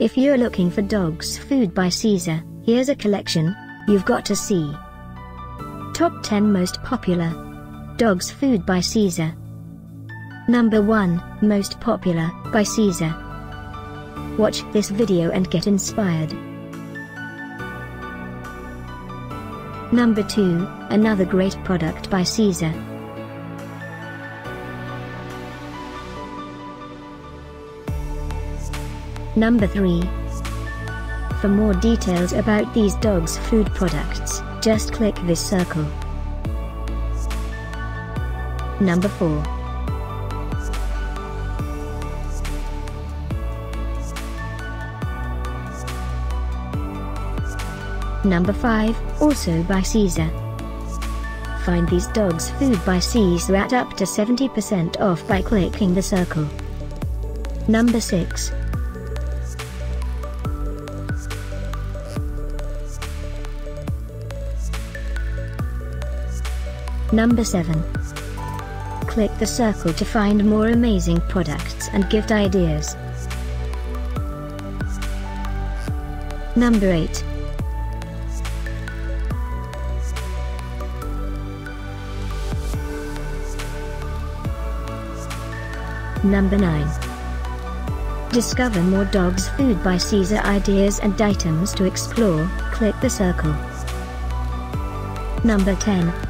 If you're looking for dogs food by Cesar, here's a collection you've got to see. Top 10 Most Popular Dogs Food by Cesar Number 1, Most Popular, by Cesar. Watch this video and get inspired. Number 2, another great product by Cesar. Number 3. For more details about these dogs' food products, just click this circle. Number 4. Number 5, also by Cesar. Find these dogs food by Cesar at up to 70% off by clicking the circle. Number 6. Number 7. Click the circle to find more amazing products and gift ideas. Number 8. Number 9. Discover more dogs food by Cesar ideas and items to explore, click the circle. Number 10.